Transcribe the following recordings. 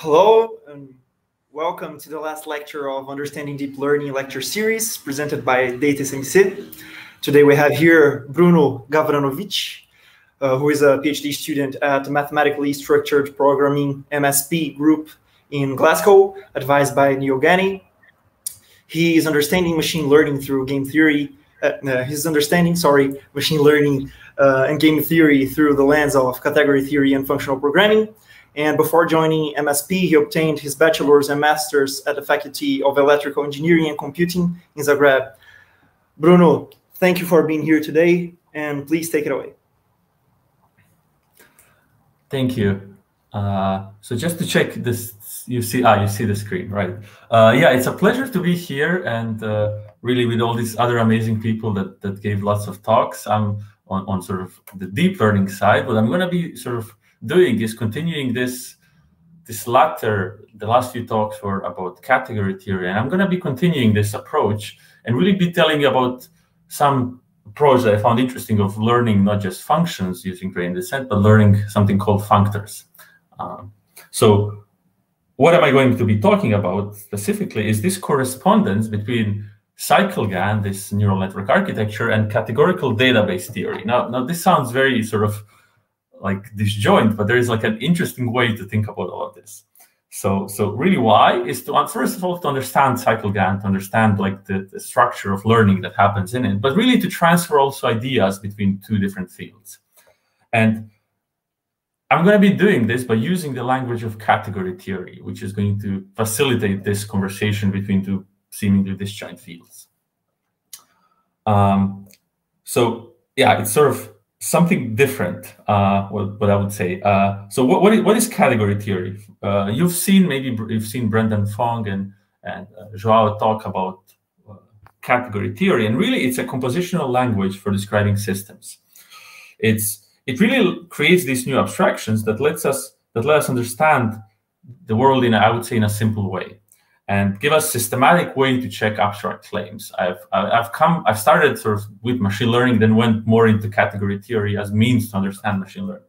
Hello, and welcome to the last lecture of Understanding Deep Learning lecture series presented by Data DataSMC. Today we have here Bruno Gavranovic, uh, who is a PhD student at Mathematically Structured Programming MSP group in Glasgow, advised by Neil Ghani. He is understanding machine learning through game theory. Uh, uh, his understanding, sorry, machine learning uh, and game theory through the lens of category theory and functional programming. And before joining MSP, he obtained his bachelor's and master's at the Faculty of Electrical Engineering and Computing in Zagreb. Bruno, thank you for being here today, and please take it away. Thank you. Uh, so just to check this, you see, ah, you see the screen, right? Uh, yeah, it's a pleasure to be here and uh, really with all these other amazing people that that gave lots of talks. I'm on, on sort of the deep learning side, but I'm going to be sort of doing is continuing this this latter the last few talks were about category theory and i'm going to be continuing this approach and really be telling you about some approach that i found interesting of learning not just functions using gradient descent but learning something called functors um, so what am i going to be talking about specifically is this correspondence between CycleGAN, this neural network architecture, and categorical database theory. Now, now this sounds very sort of like disjoint, but there is like an interesting way to think about all of this. So, so really why is to, first of all, to understand CycleGAN, to understand like the, the structure of learning that happens in it, but really to transfer also ideas between two different fields. And I'm going to be doing this by using the language of category theory, which is going to facilitate this conversation between two seemingly disjoint fields. Um, so yeah, it's sort of something different, uh, what, what I would say. Uh, so what, what is, what is category theory? Uh, you've seen, maybe you've seen Brendan Fong and, and uh, Joao talk about uh, category theory, and really it's a compositional language for describing systems. It's, it really creates these new abstractions that lets us, that let us understand the world in, I would say, in a simple way and give us systematic way to check abstract claims. I've I've come I've started sort of with machine learning, then went more into category theory as means to understand machine learning.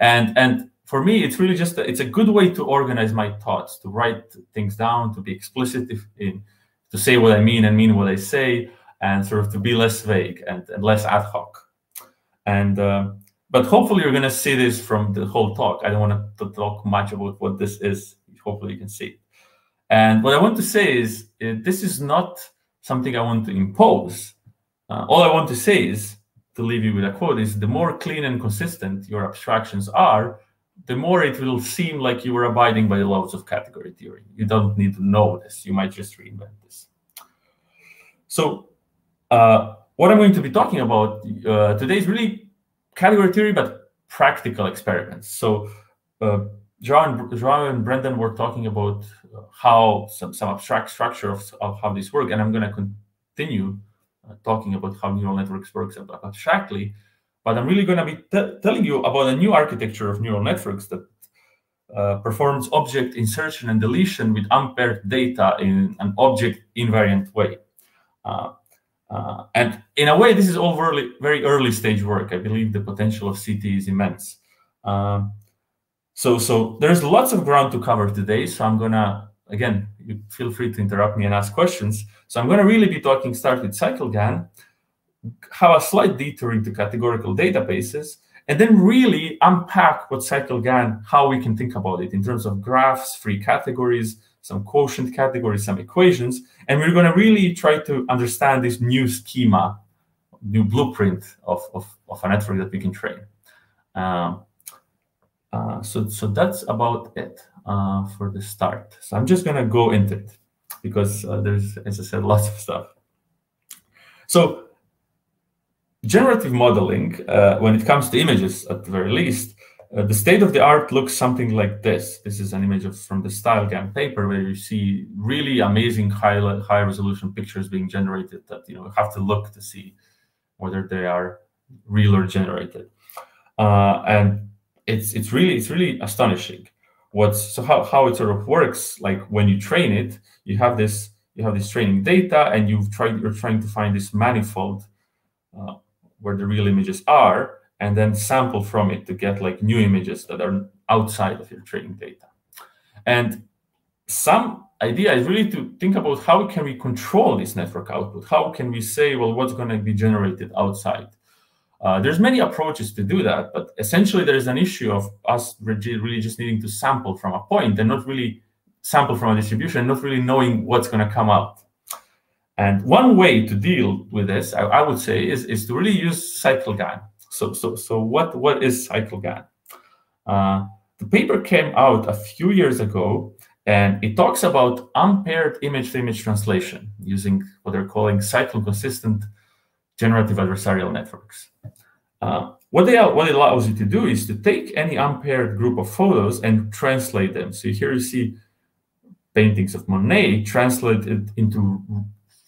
And and for me, it's really just a, it's a good way to organize my thoughts, to write things down, to be explicit in to say what I mean and mean what I say, and sort of to be less vague and, and less ad hoc. And uh, but hopefully you're gonna see this from the whole talk. I don't want to talk much about what this is. Hopefully you can see it. And what I want to say is uh, this is not something I want to impose. Uh, all I want to say is, to leave you with a quote, is the more clean and consistent your abstractions are, the more it will seem like you are abiding by the laws of category theory. You don't need to know this. You might just reinvent this. So uh, what I'm going to be talking about uh, today is really category theory, but practical experiments. So uh, Joao and, Brendan were talking about how some, some abstract structure of, of how this work, and I'm going to continue uh, talking about how neural networks works abstractly, but I'm really going to be telling you about a new architecture of neural networks that uh, performs object insertion and deletion with unpaired data in an object invariant way. Uh, uh, and in a way, this is all very, very early stage work. I believe the potential of CT is immense. Um, so, so there's lots of ground to cover today. So I'm gonna again, you feel free to interrupt me and ask questions. So I'm gonna really be talking start with CycleGAN, have a slight detour into categorical databases, and then really unpack what CycleGAN, how we can think about it in terms of graphs, free categories, some quotient categories, some equations, and we're gonna really try to understand this new schema, new blueprint of, of, of a network that we can train. Um, uh, so, so that's about it uh, for the start. So I'm just gonna go into it because uh, there's, as I said, lots of stuff. So generative modeling, uh, when it comes to images, at the very least, uh, the state of the art looks something like this. This is an image of, from the StyleGAN paper where you see really amazing high, high resolution pictures being generated that you know have to look to see whether they are real or generated. Uh, and it's it's really it's really astonishing. What's so how, how it sort of works? Like when you train it, you have this you have this training data, and you've tried you're trying to find this manifold uh, where the real images are, and then sample from it to get like new images that are outside of your training data. And some idea is really to think about how can we control this network output? How can we say, well, what's going to be generated outside? Uh, there's many approaches to do that, but essentially there is an issue of us really just needing to sample from a point and not really sample from a distribution, not really knowing what's going to come out. And one way to deal with this, I, I, would say, is, is to really use CycleGAN. So, so, so what, what is CycleGAN? Uh, the paper came out a few years ago, and it talks about unpaired image-to-image translation using what they're calling cycle-consistent generative adversarial networks. Uh, what, they, what it allows you to do is to take any unpaired group of photos and translate them. So here you see paintings of Monet translated into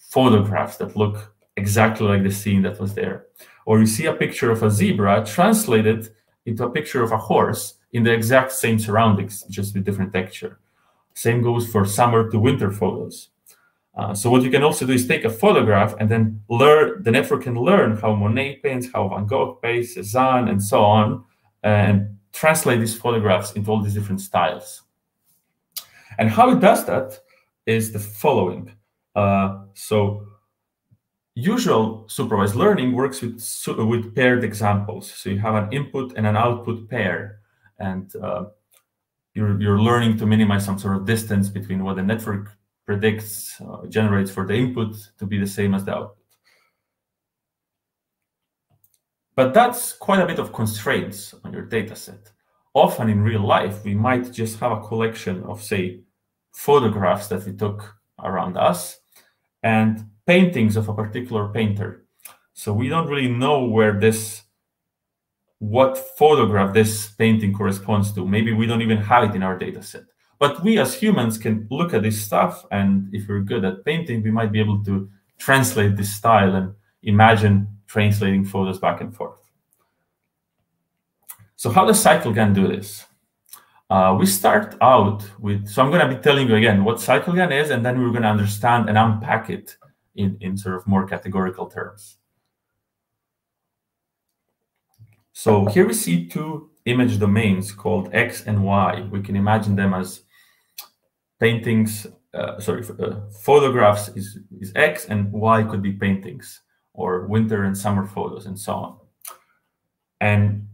photographs that look exactly like the scene that was there. Or you see a picture of a zebra translated into a picture of a horse in the exact same surroundings, just with different texture. Same goes for summer to winter photos. Uh, so what you can also do is take a photograph and then learn, the network can learn how Monet paints, how Van Gogh paints, Cezanne, and so on, and translate these photographs into all these different styles. And how it does that is the following. Uh, so usual supervised learning works with, with paired examples. So you have an input and an output pair, and uh, you're, you're learning to minimize some sort of distance between what the network predicts, uh, generates for the input to be the same as the output. But that's quite a bit of constraints on your data set. Often in real life, we might just have a collection of, say, photographs that we took around us and paintings of a particular painter. So we don't really know where this, what photograph this painting corresponds to. Maybe we don't even have it in our data set. But we as humans can look at this stuff, and if we're good at painting, we might be able to translate this style and imagine translating photos back and forth. So how does CycleGAN do this? Uh, we start out with, so I'm going to be telling you again what CycleGAN is, and then we're going to understand and unpack it in, in sort of more categorical terms. So here we see two image domains called X and Y. We can imagine them as paintings, uh, sorry, uh, photographs is, is X and Y could be paintings or winter and summer photos and so on. And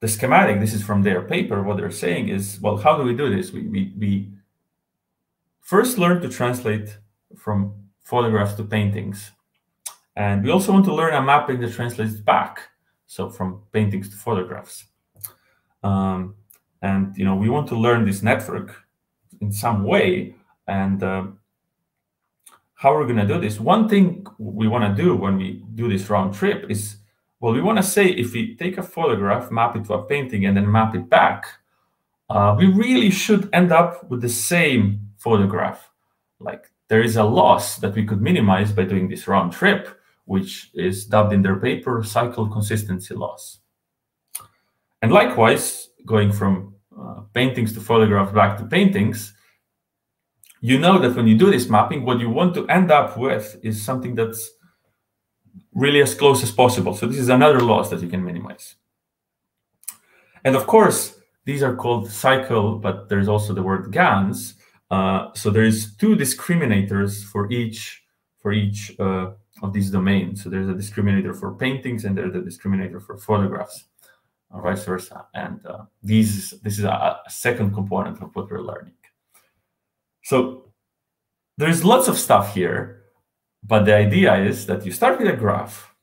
the schematic, this is from their paper, what they're saying is, well, how do we do this? We, we, we first learn to translate from photographs to paintings. And we also want to learn a mapping that translates back, so from paintings to photographs. Um, and you know, we want to learn this network in some way. And uh, how we're going to do this? One thing we want to do when we do this round trip is, well, we want to say if we take a photograph, map it to a painting, and then map it back, uh, we really should end up with the same photograph. Like there is a loss that we could minimize by doing this round trip, which is dubbed in their paper cycle consistency loss. And likewise, going from uh, paintings to photographs back to paintings, you know that when you do this mapping, what you want to end up with is something that's really as close as possible. So this is another loss that you can minimize. And of course, these are called cycle, but there's also the word GANs. Uh, so there's two discriminators for each for each uh, of these domains. So there's a discriminator for paintings and there's a discriminator for photographs vice versa. And uh, these, this is a, a, second component of what we're learning. So there's lots of stuff here, but the idea is that you start with a graph,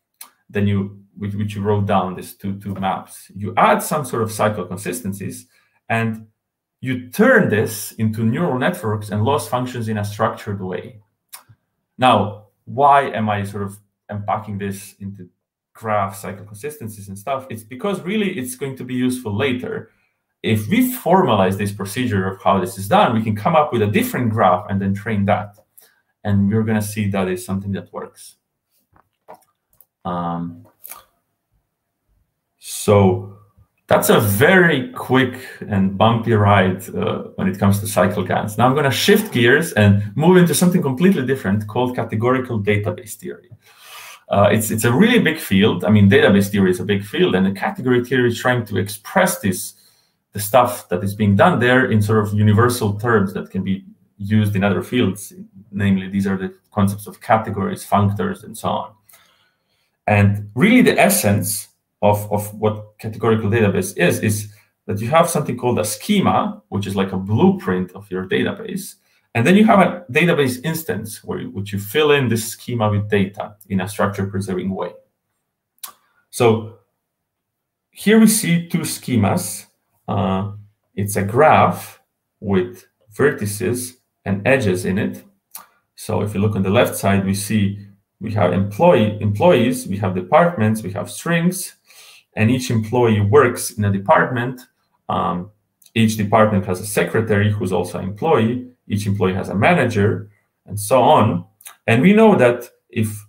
then you, which, which you wrote down these two, two maps, you add some sort of cycle consistencies, and you turn this into neural networks and loss functions in a structured way. Now, why am I sort of unpacking this into graph cycle consistencies and stuff, it's because really it's going to be useful later. If we formalize this procedure of how this is done, we can come up with a different graph and then train that. And we're going to see that is something that works. Um, so that's a very quick and bumpy ride uh, when it comes to CycleGANs. Now I'm going to shift gears and move into something completely different called categorical database theory. Uh, it's it's a really big field. I mean, database theory is a big field, and the category theory is trying to express this the stuff that is being done there in sort of universal terms that can be used in other fields. Namely, these are the concepts of categories, functors, and so on. And really the essence of, of what categorical database is, is that you have something called a schema, which is like a blueprint of your database. And then you have a database instance where you, which you fill in this schema with data in a structure preserving way. So here we see two schemas. Uh, it's a graph with vertices and edges in it. So if you look on the left side, we see we have employee employees, we have departments, we have strings, and each employee works in a department. Um, each department has a secretary who's also an employee. Each employee has a manager, and so on. And we know that if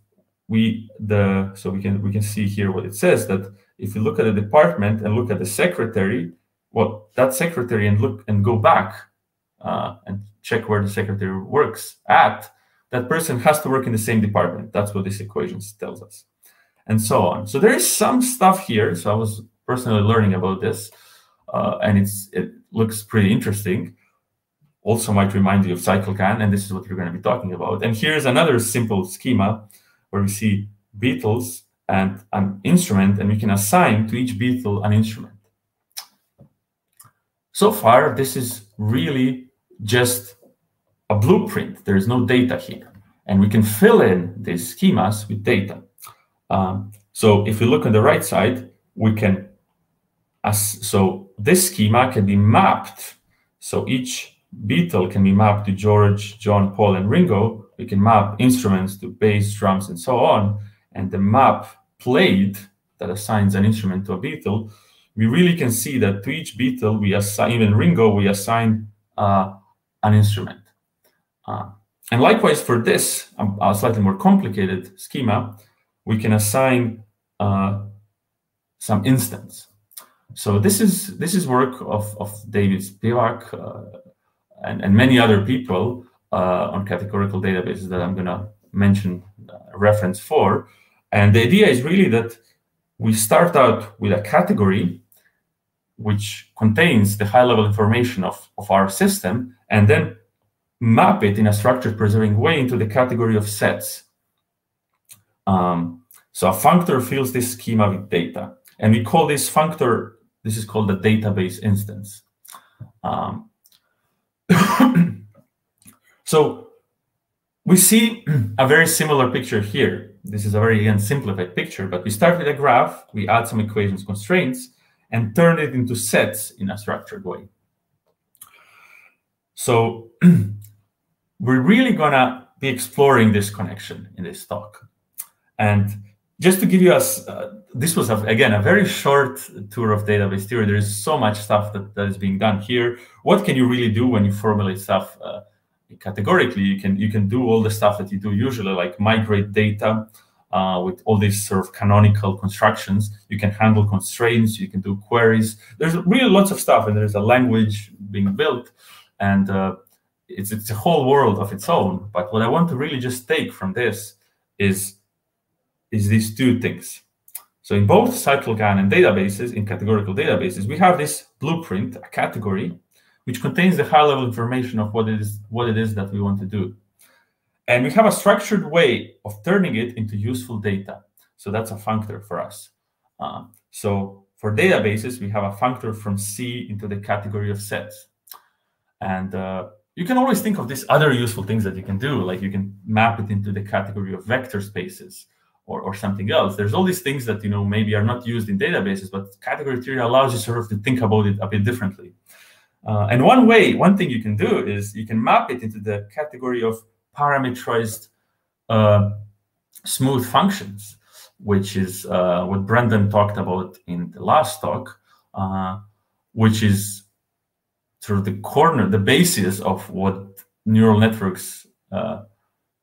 we the so we can we can see here what it says that if you look at the department and look at the secretary, well, that secretary and look and go back uh, and check where the secretary works at, that person has to work in the same department. That's what this equation tells us, and so on. So there is some stuff here. So I was personally learning about this, uh, and it's it looks pretty interesting. Also, might remind you of CycleGAN, and this is what we're going to be talking about. And here's another simple schema where we see Beatles and an instrument, and we can assign to each Beatle an instrument. So far, this is really just a blueprint. There is no data here. And we can fill in these schemas with data. Um, so if we look on the right side, we can, as, so this schema can be mapped. So each Beatle can be mapped to George, John, Paul, and Ringo. We can map instruments to bass, drums, and so on. And the map played that assigns an instrument to a Beatle, we really can see that to each Beatle, we assign, even Ringo, we assign uh, an instrument. Uh, and likewise for this, a, slightly more complicated schema, we can assign uh, some instance. So this is this is work of, of David Spivak uh, and, and many other people uh, on categorical databases that I'm going to mention reference for. And the idea is really that we start out with a category which contains the high level information of, of our system and then map it in a structured preserving way into the category of sets. Um, so a functor fills this schema with data. And we call this functor, this is called the database instance. Um, so we see a very similar picture here this is a very again simplified picture, but we start with a graph, we add some equations constraints, and turn it into sets in a structured way. So we're really gonna be exploring this connection in this talk. And just to give you us, uh, this was, a, again, a very short tour of database theory. There is so much stuff that, that is being done here. What can you really do when you formulate stuff uh, categorically, you can you can do all the stuff that you do usually, like migrate data uh, with all these sort of canonical constructions. You can handle constraints. You can do queries. There's really lots of stuff, and there's a language being built, and uh, it's it's a whole world of its own. But what I want to really just take from this is is these two things. So in both CycleGAN and databases, in categorical databases, we have this blueprint, a category, which contains the high level information of what it is what it is that we want to do. And we have a structured way of turning it into useful data. So that's a functor for us. Uh, so for databases, we have a functor from C into the category of sets. And uh, you can always think of these other useful things that you can do, like you can map it into the category of vector spaces or, or something else. There's all these things that you know maybe are not used in databases, but category theory allows you sort of to think about it a bit differently. Uh, and one way, one thing you can do is you can map it into the category of parameterized uh, smooth functions, which is uh, what Brendan talked about in the last talk, uh, which is sort of the corner, the basis of what neural networks, uh,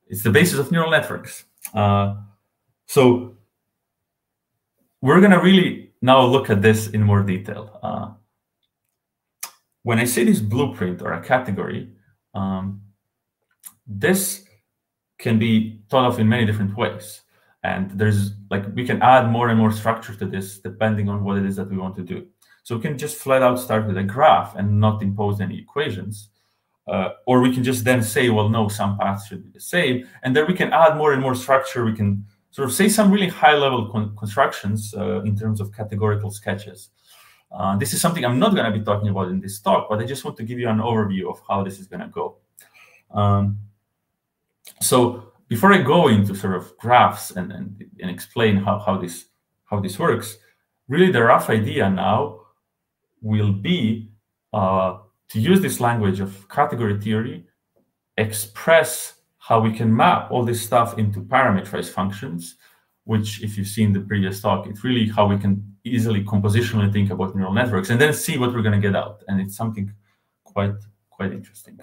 it's the basis of neural networks. Uh, so we're going to really now look at this in more detail when I say this blueprint or a category, um, this can be thought of in many different ways. And there's like we can add more and more structure to this depending on what it is that we want to do. So we can just flat out start with a graph and not impose any equations. Uh, or we can just then say, well, no, some paths should be the same. And then we can add more and more structure. We can sort of say some really high level con constructions uh, in terms of categorical sketches. Uh, this is something I'm not going to be talking about in this talk, but I just want to give you an overview of how this is going to go. Um, so before I go into sort of graphs and, and, and explain how, how, this, how this works, really the rough idea now will be uh, to use this language of category theory, express how we can map all this stuff into parameterized functions, which if you've seen the previous talk, it's really how we can easily compositionally think about neural networks and then see what we're going to get out. And it's something quite, quite interesting.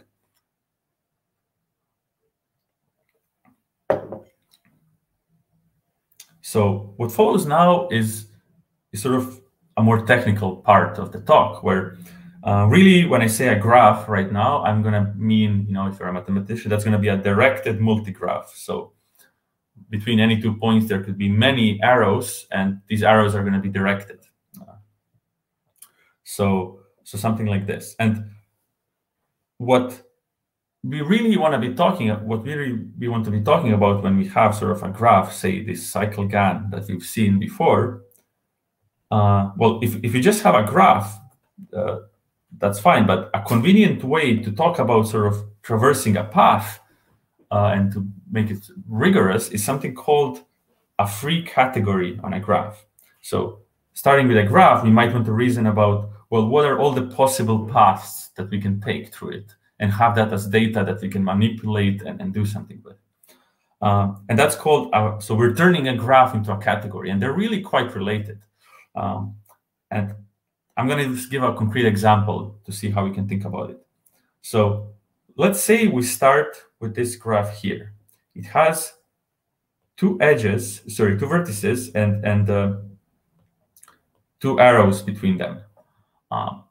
So what follows now is, is sort of a more technical part of the talk where uh, really, when I say a graph right now, I'm going to mean, you know, if you're a mathematician, that's going to be a directed multigraph. So between any two points, there could be many arrows, and these arrows are going to be directed. Uh, so, so something like this. And what we really want to be talking, what we we want to be talking about when we have sort of a graph, say this cycle GAN that we've seen before. Uh, well, if if you just have a graph. Uh, that's fine. But a convenient way to talk about sort of traversing a path uh, and to make it rigorous is something called a free category on a graph. So starting with a graph, we might want to reason about, well, what are all the possible paths that we can take through it and have that as data that we can manipulate and, and do something with. Um, and that's called, so we're turning a graph into a category and they're really quite related. Um, and I'm going to give a concrete example to see how we can think about it. So let's say we start with this graph here. It has two edges, sorry, two vertices and, and uh, two arrows between them. Um,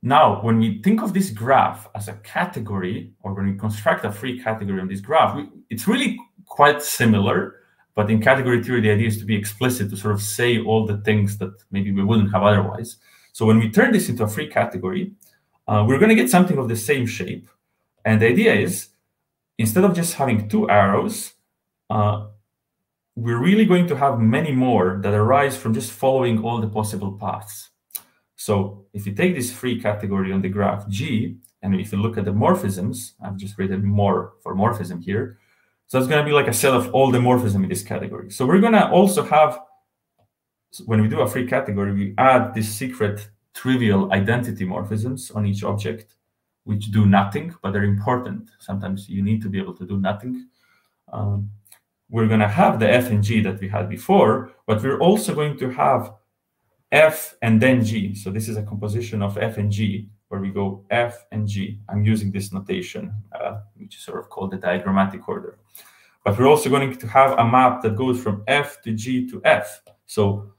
now, when we think of this graph as a category, or when we construct a free category on this graph, we, it's really quite similar. But in category theory, the idea is to be explicit, to sort of say all the things that maybe we wouldn't have otherwise. So when we turn this into a free category, uh, we're going to get something of the same shape. And the idea is, instead of just having two arrows, uh, we're really going to have many more that arise from just following all the possible paths. So if you take this free category on the graph G, and if you look at the morphisms, I've just written more for morphism here. So it's going to be like a set of all the morphism in this category. So we're going to also have when we do a free category, we add this secret trivial identity morphisms on each object, which do nothing, but they're important. Sometimes you need to be able to do nothing. Um, we're going to have the f and g that we had before, but we're also going to have f and then g. So this is a composition of f and g, where we go f and g. I'm using this notation, uh, which is sort of called the diagrammatic order. But we're also going to have a map that goes from f to g to f. So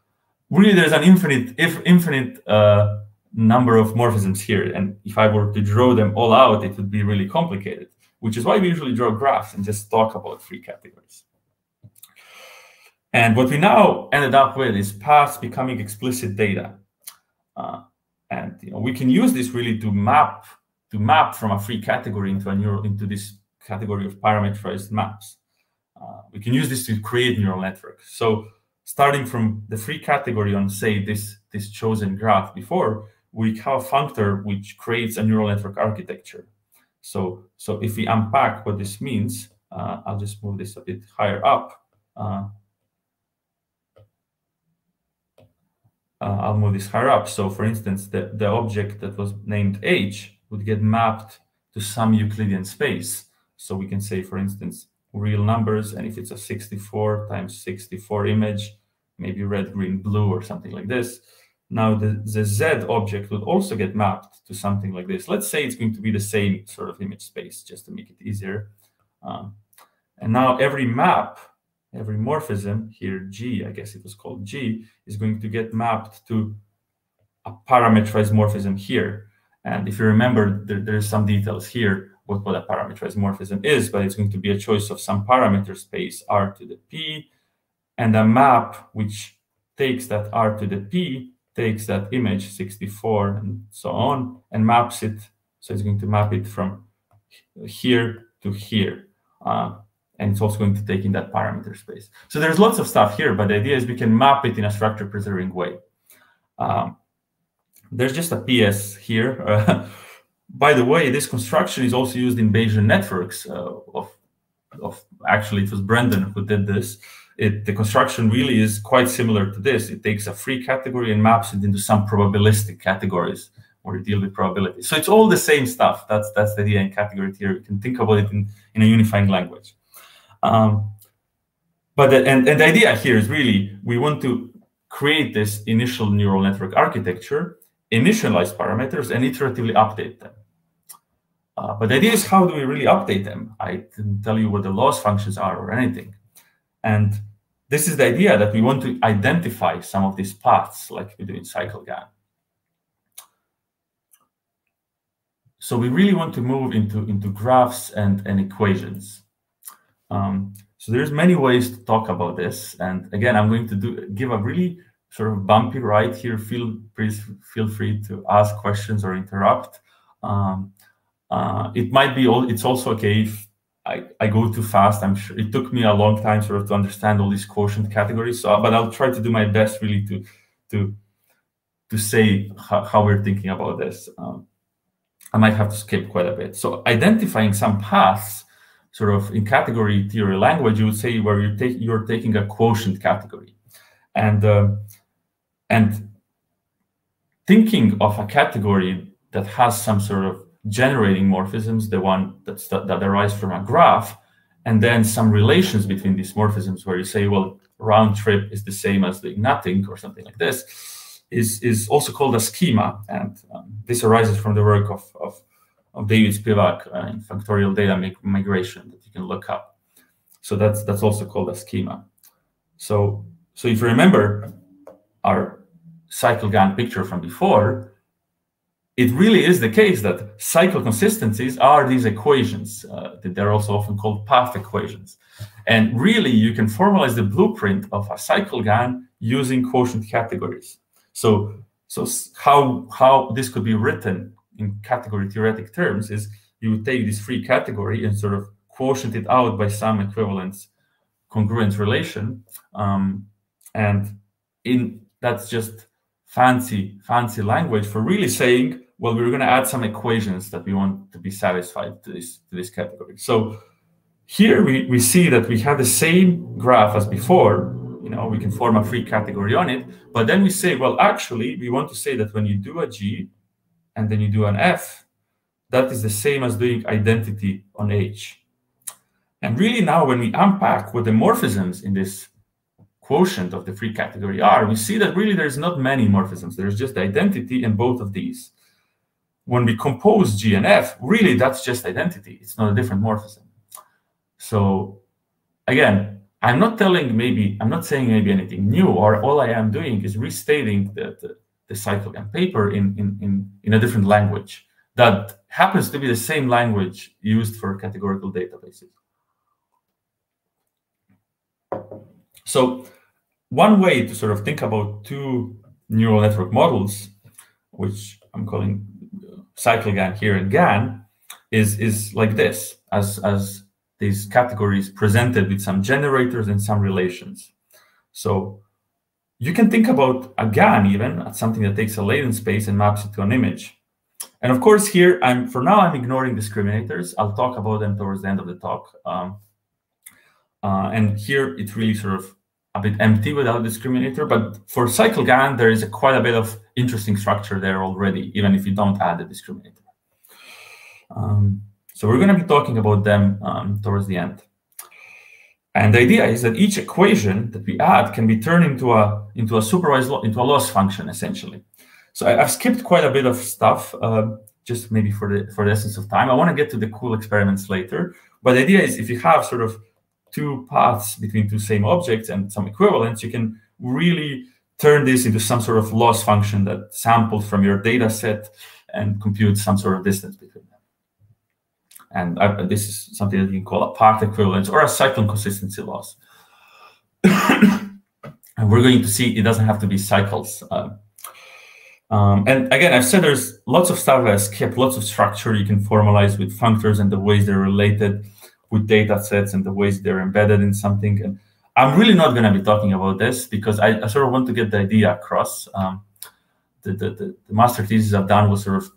really there's an infinite if infinite uh, number of morphisms here. And if i were to draw them all out it would be really complicated which is why we usually draw graphs and just talk about free categories. And what we now ended up with is paths becoming explicit data. Uh, and you know, we can use this really to map to map from a free category into a neural into this category of parameterized maps. Uh, we can use this to create neural networks. So starting from the free category on, say, this, this chosen graph before, we have a functor which creates a neural network architecture. So, so if we unpack what this means, uh, I'll just move this a bit higher up. Uh, uh, I'll move this higher up. So for instance, the, the object that was named H would get mapped to some Euclidean space. So we can say, for instance, real numbers, and if it's a 64 times 64 image, maybe red, green, blue, or something like this. Now the, the Z object would also get mapped to something like this. Let's say it's going to be the same sort of image space, just to make it easier. Um, and now every map, every morphism here, G, I guess it was called G, is going to get mapped to a parameterized morphism here. And if you remember, there, there's some details here what, what a parameterized morphism is, but it's going to be a choice of some parameter space R to the P and a map which takes that R to the P takes that image 64 and so on and maps it. So it's going to map it from here to here. Uh, and it's also going to take in that parameter space. So there's lots of stuff here, but the idea is we can map it in a structure preserving way. Um, there's just a PS here. By the way, this construction is also used in Bayesian networks uh, of, of actually it was Brendan who did this. It, the construction really is quite similar to this. It takes a free category and maps it into some probabilistic categories where you deal with probability. So it's all the same stuff. That's that's the idea in category theory. You can think about it in, in a unifying language. Um, but the, and, and the idea here is really we want to create this initial neural network architecture, initialize parameters, and iteratively update them. Uh, but the idea is how do we really update them? I didn't tell you what the loss functions are or anything. And this is the idea that we want to identify some of these paths like we do in CycleGAN. So we really want to move into, into graphs and, and equations. Um, so there's many ways to talk about this. And again, I'm going to do give a really sort of bumpy ride here. Feel please feel free to ask questions or interrupt. Um, uh, it might be all. It's also okay if I, I go too fast. I'm sure it took me a long time sort of to understand all these quotient categories. So, but I'll try to do my best really to to to say how, how we're thinking about this. Um, I might have to skip quite a bit. So identifying some paths, sort of in category theory language, you would say where you take you're taking a quotient category, and uh, and thinking of a category that has some sort of generating morphisms, the one that's, that, that arise from a graph, and then some relations between these morphisms where you say, well, round trip is the same as the nothing or something like this is, is also called a schema. And um, this arises from the work of, of, of David Spivak uh, in functorial data migration that you can look up. So that's, that's also called a schema. So, so if you remember our CycleGAN picture from before, it really is the case that cycle consistencies are these equations. Uh, they're also often called path equations. And really, you can formalize the blueprint of a CycleGAN using quotient categories. So, so how how this could be written in category theoretic terms is you take this free category and sort of quotient it out by some equivalence congruence relation, um, and in that's just fancy fancy language for really saying well we're going to add some equations that we want to be satisfied to this to this category so here we, we see that we have the same graph as before you know, we can form a free category on it. But then we say, well, actually, we want to say that when you do a G and then you do an F, that is the same as doing identity on H. And really now when we unpack what the morphisms in this quotient of the free category are, we see that really there's not many morphisms. There's just identity in both of these. When we compose G and F, really that's just identity. It's not a different morphism. So again, I'm not telling maybe, I'm not saying maybe anything new, or all I am doing is restating the, the, the CycleGAN paper in, in, in, in a different language that happens to be the same language used for categorical databases. So one way to sort of think about two neural network models, which I'm calling CycleGAN here and GAN, is, is like this, as, as these categories presented with some generators and some relations. So you can think about a GAN even as something that takes a latent space and maps it to an image. And of course, here I'm for now I'm ignoring discriminators. I'll talk about them towards the end of the talk. Um, uh, and here it's really sort of a bit empty without discriminator. But for CycleGAN, there is a quite a bit of interesting structure there already, even if you don't add the discriminator. Um, so we're going to be talking about them um, towards the end. And the idea is that each equation that we add can be turned into a into a supervised into a loss function essentially. So I, have skipped quite a bit of stuff, uh, just maybe for the for the essence of time. I want to get to the cool experiments later. But the idea is if you have sort of two paths between two same objects and some equivalence, you can really turn this into some sort of loss function that samples from your data set and computes some sort of distance between them. and I, this is something that you can call a path equivalence or a cycle consistency loss. and we're going to see it doesn't have to be cycles. Uh, Um, and again, I've said there's lots of stuff that's kept lots of structure you can formalize with functors and the ways they're related with data sets and the ways they're embedded in something. And I'm really not going to be talking about this because I, I, sort of want to get the idea across. Um, the, the, the, the, master thesis I've done was sort of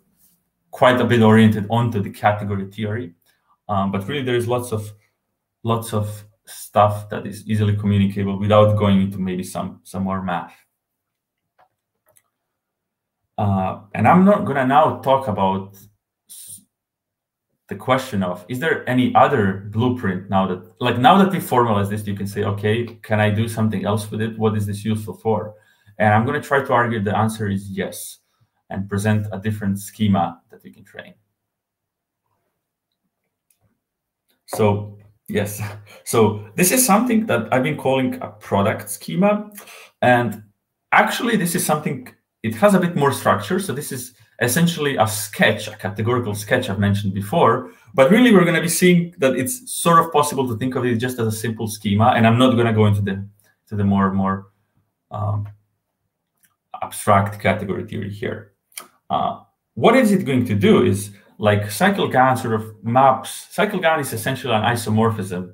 quite a bit oriented onto the category theory. Um, but really, there's lots of lots of stuff that is easily communicable without going into maybe some some more math. Uh, and I'm not going to now talk about the question of is there any other blueprint now that like now that we formalize this you can say okay can i do something else with it? What is this useful for? And i'm going to try to argue the answer is yes and present a different schema that we can train. So yes. So this is something that i've been calling a product schema and actually this is something it has a bit more structure. So this is essentially a sketch, a categorical sketch I've mentioned before. But really, we're going to be seeing that it's sort of possible to think of it just as a simple schema. And I'm not going to go into the to the more more um, abstract category theory here. Uh, what is it going to do is like CycleGAN sort of maps. CycleGAN is essentially an isomorphism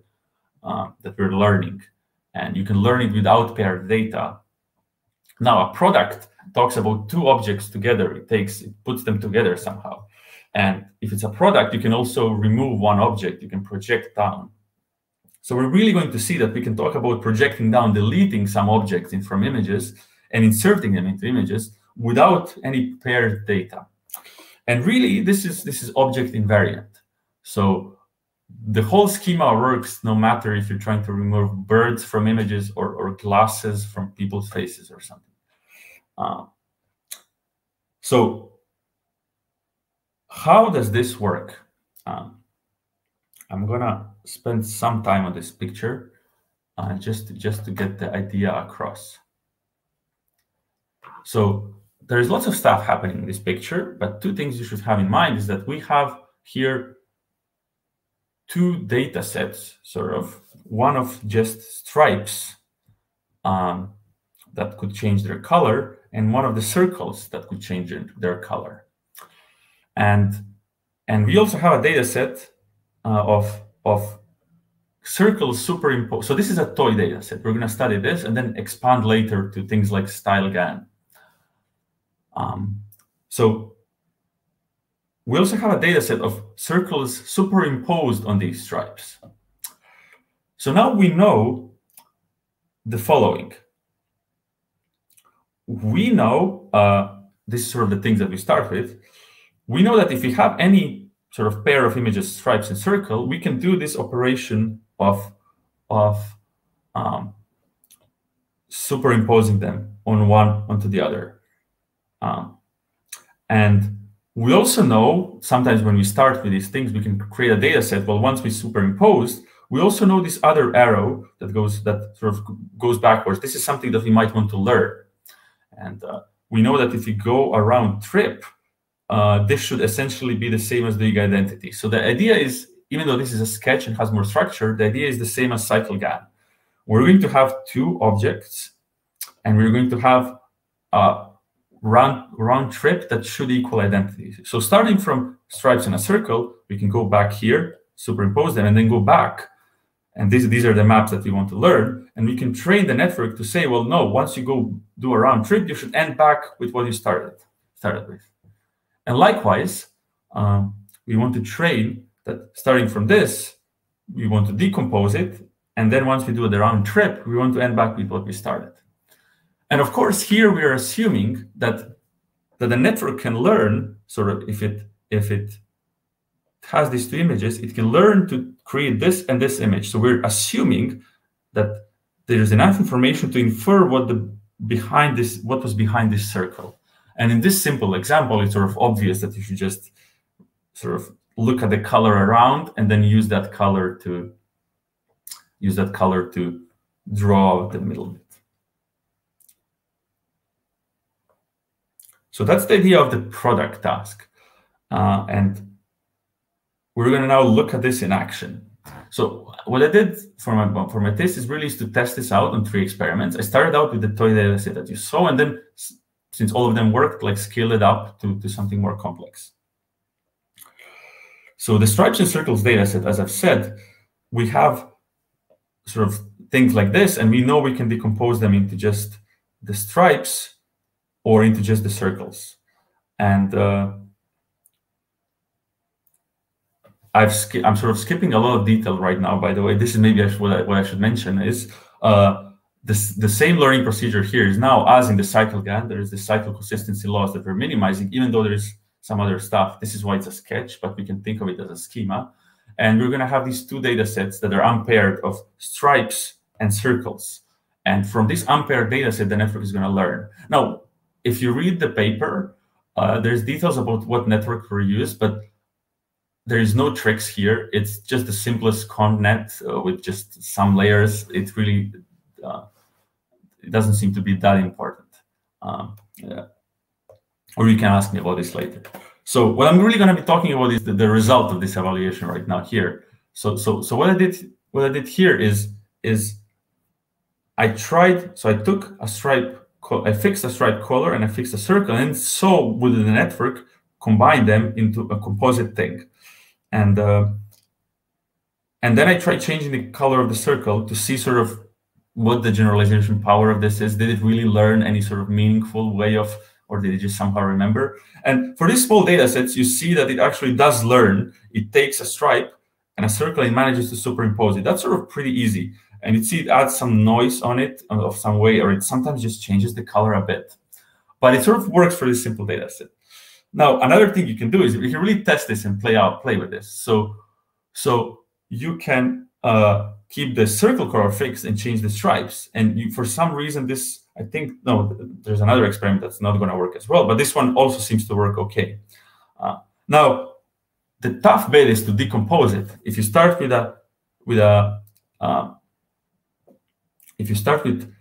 uh, that we're learning, and you can learn it without paired data. Now, a product talks about two objects together. It takes, it puts them together somehow. And if it's a product, you can also remove one object. You can project down. So we're really going to see that we can talk about projecting down, deleting some objects in from images and inserting them into images without any paired data. And really, this is this is object invariant. So the whole schema works no matter if you're trying to remove birds from images or, or glasses from people's faces or something. Uh, so how does this work? Um, I'm gonna spend some time on this picture uh, just, just to get the idea across. So there's lots of stuff happening in this picture, but two things you should have in mind is that we have here two data sets, sort of one of just stripes um, that could change their color, and one of the circles that could change their color. And, and we also have a data set uh, of, of circles superimposed. So this is a toy data set. We're going to study this and then expand later to things like StyleGAN. Um, so we also have a data set of circles superimposed on these stripes. So now we know the following we know uh, this is sort of the things that we start with. We know that if we have any sort of pair of images, stripes and circle, we can do this operation of of um, superimposing them on one onto the other. Um, and we also know sometimes when we start with these things, we can create a data set. Well, once we superimpose, we also know this other arrow that goes that sort of goes backwards. This is something that we might want to learn. And uh, we know that if you go around trip, uh, this should essentially be the same as the identity. So the idea is, even though this is a sketch and has more structure, the idea is the same as CycleGAN. We're going to have two objects, and we're going to have a round, round trip that should equal identity. So starting from stripes in a circle, we can go back here, superimpose them, and then go back and these, these are the maps that we want to learn. And we can train the network to say, well, no, once you go do a round trip, you should end back with what you started, started with. And likewise, um, we want to train that starting from this, we want to decompose it. And then once we do the round trip, we want to end back with what we started. And of course, here we are assuming that, that the network can learn sort of if it if it has these two images, it can learn to create this and this image. So we're assuming that there's enough information to infer what the behind this what was behind this circle. And in this simple example, it's sort of obvious that you should just sort of look at the color around and then use that color to use that color to draw the middle bit. So that's the idea of the product task. Uh, and we're going to now look at this in action. So what I did for my for my test is really is to test this out on three experiments. I started out with the toy data set that you saw, and then since all of them worked, like scale it up to, to something more complex. So the stripes and circles data set, as I've said, we have sort of things like this, and we know we can decompose them into just the stripes or into just the circles. And uh, I've I'm sort of skipping a lot of detail right now. By the way, this is maybe what I, what I should mention is uh, this, the same learning procedure here is now as in the cycle CycleGAN. There is the cycle consistency loss that we're minimizing, even though there is some other stuff. This is why it's a sketch, but we can think of it as a schema. And we're going to have these two data sets that are unpaired of stripes and circles. And from this unpaired data set, the network is going to learn. Now, if you read the paper, uh, there's details about what network were used, but there is no tricks here. It's just the simplest convnet uh, with just some layers. It really uh, it doesn't seem to be that important. Um, yeah. Or you can ask me about this later. So what I'm really going to be talking about is the, the, result of this evaluation right now here. So so so what I did what I did here is is I tried. So I took a stripe. I fixed a stripe color and I fixed a circle, and so with the network combine them into a composite thing and uh, and then I tried changing the color of the circle to see sort of what the generalization power of this is. Did it really learn any sort of meaningful way of, or did it just somehow remember? And for these small data sets, you see that it actually does learn. It takes a stripe and a circle and manages to superimpose it. That's sort of pretty easy. And you see it adds some noise on it of some way, or it sometimes just changes the color a bit. But it sort of works for this simple data set. Now, another thing you can do is you can really test this and play out, play with this. So, so you can uh, keep the circle color fixed and change the stripes. And you, for some reason, this I think no, there's another experiment that's not going to work as well, but this one also seems to work okay. Uh, now, the tough bit is to decompose it. If you start with a with a uh, if you start with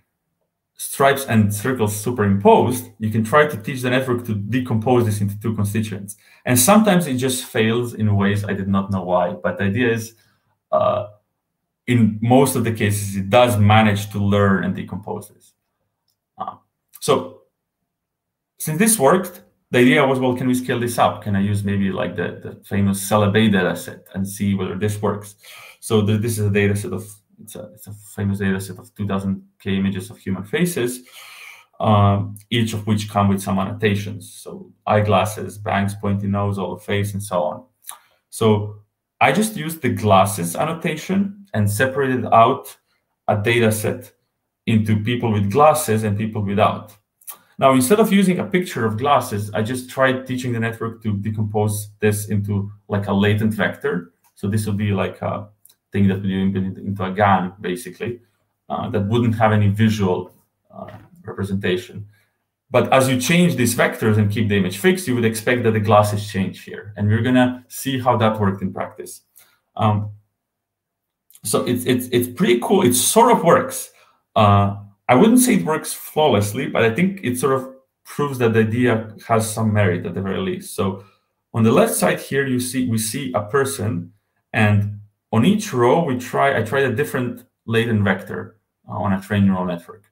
stripes and circles superimposed, you can try to teach the network to decompose this into two constituents. And sometimes it just fails in ways I did not know why. But the idea is, uh, in most of the cases, it does manage to learn and decompose this. Uh, so since this worked, the idea was, well, can we scale this up? Can I use maybe like the, the famous CelebA data set and see whether this works? So the, this is a data set of it's a, it's a famous data set of 2000 K images of human faces, um, each of which come with some annotations. So eyeglasses, bangs, pointy nose, all face, and so on. So I just used the glasses annotation and separated out a data set into people with glasses and people without. Now, instead of using a picture of glasses, I just tried teaching the network to decompose this into like a latent vector. So this would be like a thing that we implement into a GAN, basically, uh, that wouldn't have any visual uh, representation. But as you change these vectors and keep the image fixed, you would expect that the glasses change here. And we're going to see how that worked in practice. Um, so it's, it's, it's pretty cool. It sort of works. Uh, I wouldn't say it works flawlessly, but I think it sort of proves that the idea has some merit at the very least. So on the left side here, you see we see a person and on each row, we try. I tried a different latent vector uh, on a trained neural network.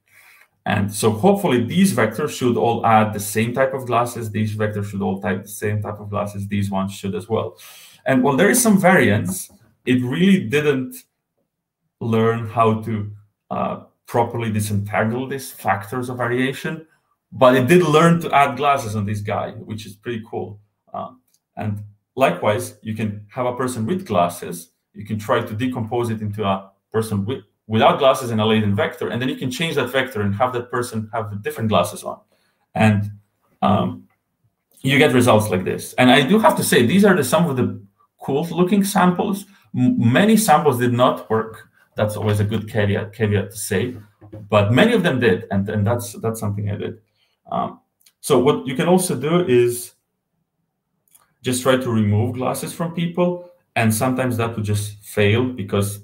And so hopefully these vectors should all add the same type of glasses. These vectors should all type the same type of glasses. These ones should as well. And while there is some variance, it really didn't learn how to uh, properly disentangle these factors of variation, but it did learn to add glasses on this guy, which is pretty cool. Uh, and likewise, you can have a person with glasses you can try to decompose it into a person with, without glasses and a latent vector, and then you can change that vector and have that person have different glasses on. And um, you get results like this. And I do have to say, these are the, some of the cool looking samples. M many samples did not work. That's always a good caveat, caveat to say, but many of them did, and, and that's that's something I did. Um, so what you can also do is just try to remove glasses from people and sometimes that would just fail because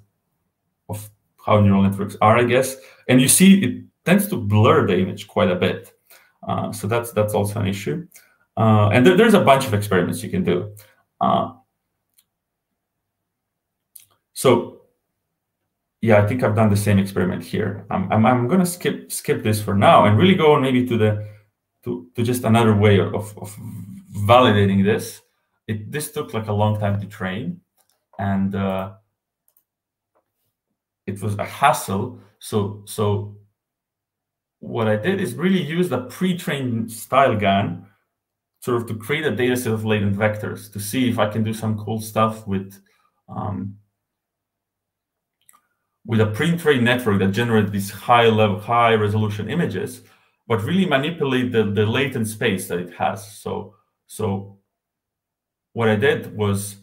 of how neural networks are, I guess. And you see it tends to blur the image quite a bit. Uh, so that's that's also an issue. Uh, and there, there's a bunch of experiments you can do. Uh, so yeah, I think I've done the same experiment here. I'm, I'm, I'm going to skip skip this for now and really go on maybe to the to, to just another way of, of validating this. It, this took like a long time to train and uh, it was a hassle. So, so what I did is really use the pre-trained StyleGAN sort of to create a data set of latent vectors to see if I can do some cool stuff with um, with a pre-trained network that generates these high level, high resolution images, but really manipulate the, the latent space that it has. So, so what I did was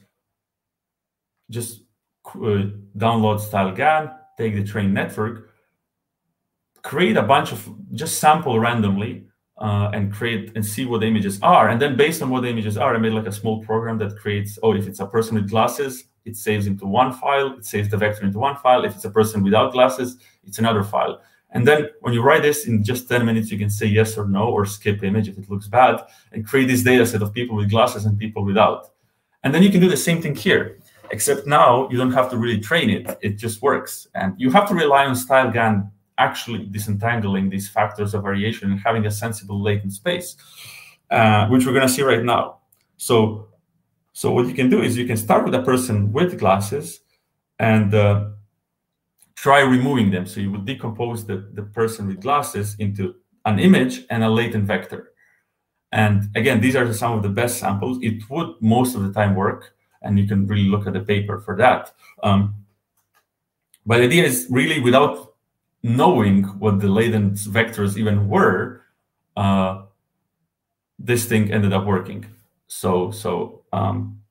just uh, download StyleGAN, take the trained network, create a bunch of just sample randomly uh, and create and see what the images are. And then based on what the images are, I made like a small program that creates, oh, if it's a person with glasses, it saves into one file, it saves the vector into one file. If it's a person without glasses, it's another file. And then when you write this in just 10 minutes, you can say yes or no or skip image if it looks bad and create this data set of people with glasses and people without. And then you can do the same thing here, except now you don't have to really train it. It just works. And you have to rely on StyleGAN actually disentangling these factors of variation and having a sensible latent space, uh, which we're going to see right now. So so what you can do is you can start with a person with glasses and uh, try removing them. So you would decompose the, the person with glasses into an image and a latent vector. And again, these are some of the best samples. It would most of the time work, and you can really look at the paper for that. Um, but the idea is really without knowing what the latent vectors even were, uh, this thing ended up working. So, so, um,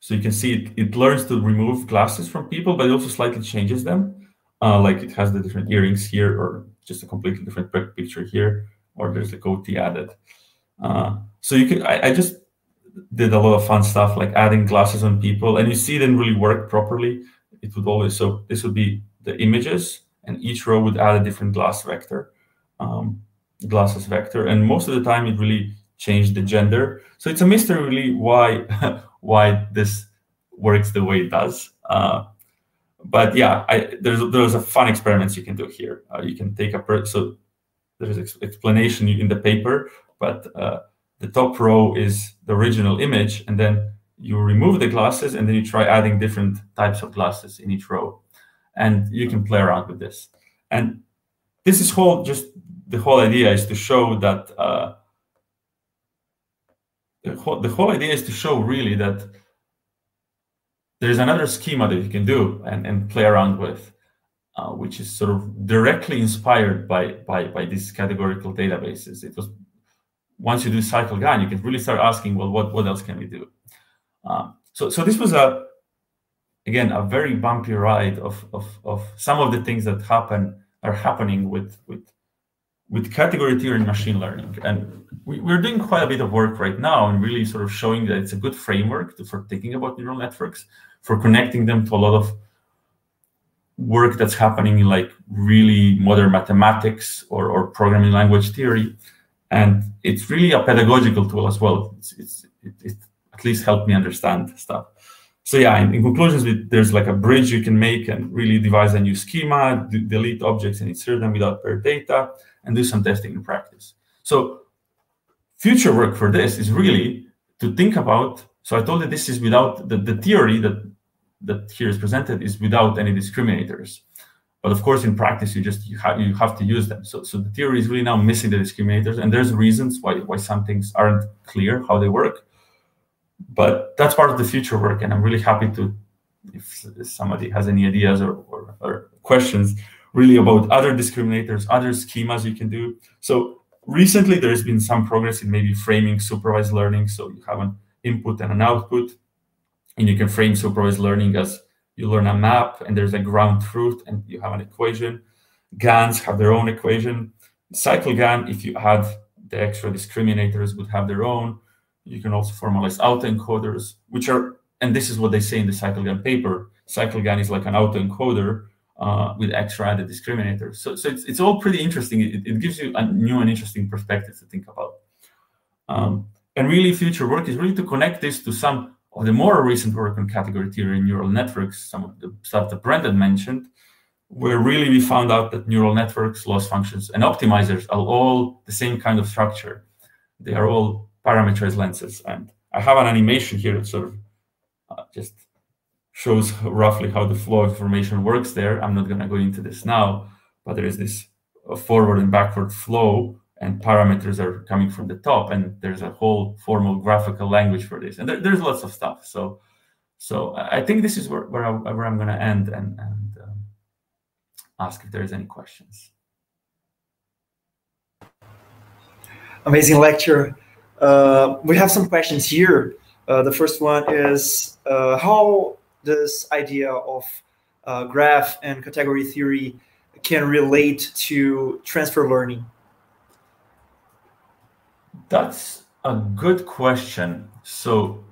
so you can see it, it learns to remove glasses from people, but it also slightly changes them. Uh, like it has the different earrings here, or just a completely different picture here, or there's a goatee added. Uh, so you can, I, I, just did a lot of fun stuff like adding glasses on people, and you see it didn't really work properly. It would always, so this would be the images, and each row would add a different glass vector, um, glasses vector, and most of the time it really changed the gender. So it's a mystery really why why this works the way it does. Uh, but yeah, I, there's there's a fun experiments you can do here. Uh, you can take a so there's ex explanation in the paper, but uh, the top row is the original image, and then you remove the glasses, and then you try adding different types of glasses in each row, and you can play around with this. And this is whole just the whole idea is to show that uh, the whole, the whole idea is to show really that there's another schema that you can do and, and play around with, uh, which is sort of directly inspired by, by, by these categorical databases. It was once you do CycleGAN, you can really start asking, well, what, what else can we do? Um, so, so this was a again a very bumpy ride of, of, of some of the things that happen are happening with with with category theory and machine learning. And we, are doing quite a bit of work right now and really sort of showing that it's a good framework to, for thinking about neural networks, for connecting them to a lot of work that's happening in like really modern mathematics or, or programming language theory. And it's really a pedagogical tool as well. It's, it's it, it at least helped me understand stuff. So yeah, in, in conclusions, there's like a bridge you can make and really devise a new schema, delete objects and insert them without paired data and do some testing in practice. So future work for this is really to think about, so I told you this is without, the, the theory that, that here is presented is without any discriminators. But of course, in practice, you just you have you have to use them. So, so the theory is really now missing the discriminators, and there's reasons why why some things aren't clear how they work. But that's part of the future work, and I'm really happy to, if, if somebody has any ideas or, or, or questions, really about other discriminators, other schemas you can do. So recently there's been some progress in maybe framing supervised learning. So you have an input and an output, and you can frame supervised learning as you learn a map and there's a ground truth and you have an equation. GANs have their own equation. CycleGAN, if you add the extra discriminators, would have their own. You can also formalize autoencoders, which are, and this is what they say in the CycleGAN paper. CycleGAN is like an autoencoder uh, with extra added discriminators. So, so it's, it's all pretty interesting. It, it gives you a new and interesting perspective to think about. Um, and really, future work is really to connect this to some of the more recent work on category theory and neural networks, some of the stuff that Brendan mentioned, where really we found out that neural networks, loss functions, and optimizers are all the same kind of structure. they are all parameterized lenses. And I have an animation here that sort of uh, just shows roughly how the flow of information works there. I'm not going to go into this now, but there is this uh, forward and backward flow and parameters are coming from the top and there's a whole formal graphical language for this. And there, there's lots of stuff. So so i think this is where, where, I, i'm going to end and, and um, ask if there's any questions. Amazing lecture. Uh, we have some questions here. Uh, the first one is uh, how this idea of uh, graph and category theory can relate to transfer learning that's a good question. So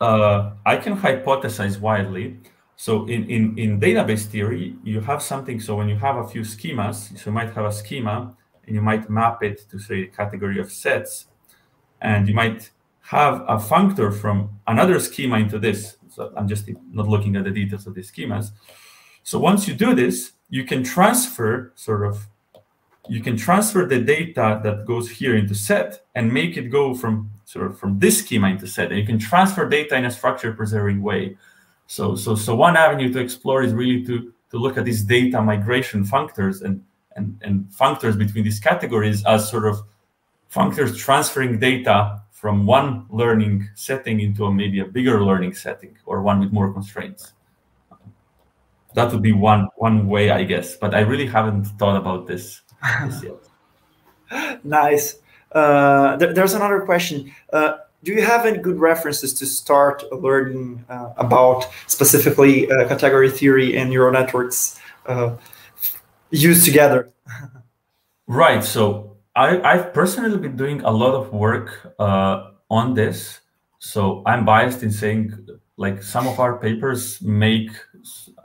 uh, I can hypothesize widely. So in, in, in database theory, you have something. So when you have a few schemas, so you might have a schema and you might map it to say a category of sets. And you might have a functor from another schema into this. So I'm just not looking at the details of the schemas. So once you do this, you can transfer sort of you can transfer the data that goes here into set and make it go from sort of from this schema into set. And you can transfer data in a structure preserving way. So, so, so one avenue to explore is really to, to look at these data migration functors and, and, and functors between these categories as sort of functors transferring data from one learning setting into a, maybe a bigger learning setting or one with more constraints. That would be one one way, I guess. But I really haven't thought about this nice. Uh, there, there's another question. Uh, do you have any good references to start learning uh, about specifically uh, category theory and neural networks uh, used together? right. So I, I've personally been doing a lot of work uh, on this. So I'm biased in saying like some of our papers make,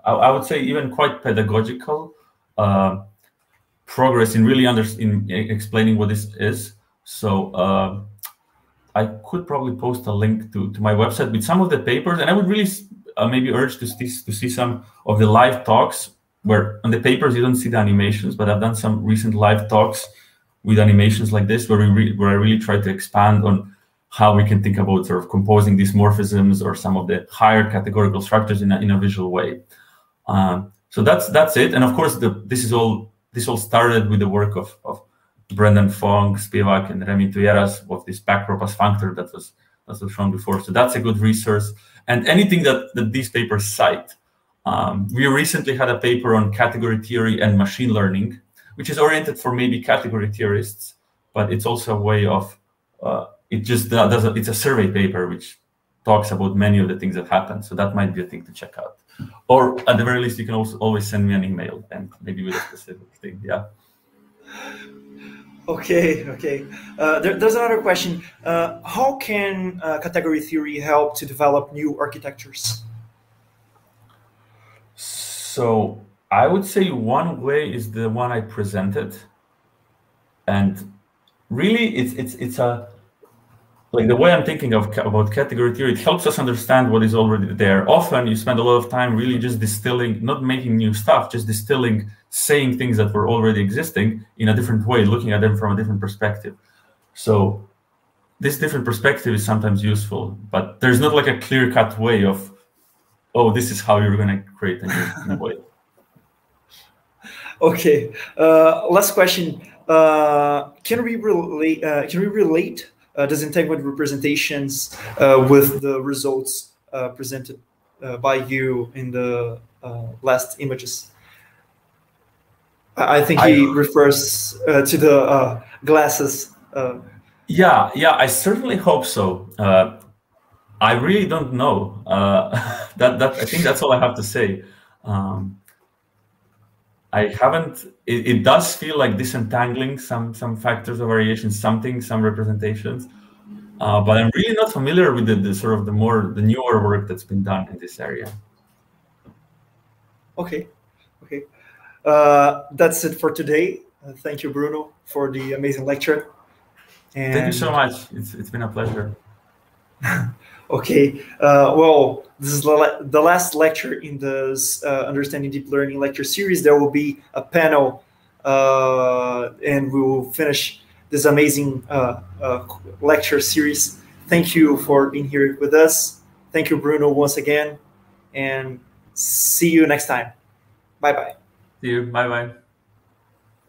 I, I would say even quite pedagogical progress in really under in explaining what this is. So uh, I could probably post a link to, to my website with some of the papers, and I would really uh, maybe urge to see, to see some of the live talks where on the papers you don't see the animations, but I've done some recent live talks with animations like this where we where I really try to expand on how we can think about sort of composing these morphisms or some of the higher categorical structures in a, in a visual way. Um, so that's that's it. And of course, the, this is all this all started with the work of, of Brendan Fong, Spivak, and Rémy Tuyéras of this Backprop as Functor that was was shown before. So that's a good resource. And anything that, that these papers cite. Um, we recently had a paper on category theory and machine learning, which is oriented for maybe category theorists, but it's also a way of uh, it just does a, it's a survey paper which talks about many of the things that happen. So that might be a thing to check out. Or at the very least, you can also always send me an email and maybe with a specific thing. Yeah. Okay, okay. Uh, there, there's another question. Uh, how can uh, category theory help to develop new architectures? So I would say one way is the one I presented, and really, it's it's it's a like the way I'm thinking of about category theory, it helps us understand what is already there. Often you spend a lot of time really just distilling, not making new stuff, just distilling, saying things that were already existing in a different way, looking at them from a different perspective. So this different perspective is sometimes useful, but there's not like a clear-cut way of, oh, this is how you're going to create a new way. Okay. Uh, last question. Uh, can we relate? Uh, can we relate uh, disentanglement representations uh, with the results uh, presented by you in the last images. I think he I, refers to the glasses. yeah, yeah, I certainly hope so. I really don't know. that that I think that's all I have to say. Um, I haven't. It, it, does feel like disentangling some some factors of variation, something, some representations. Uh, but I'm really not familiar with the, the, sort of the more the newer work that's been done in this area. Okay, okay. Uh, that's it for today. Uh, thank you, Bruno, for the amazing lecture. And thank you so much. It's it's been a pleasure. okay. Uh, well this is the last lecture in this uh, Understanding Deep Learning lecture series. There will be a panel uh, and we will finish this amazing uh, uh, lecture series. Thank you for being here with us. Thank you, Bruno, once again, and see you next time. Bye bye. See you. Bye bye.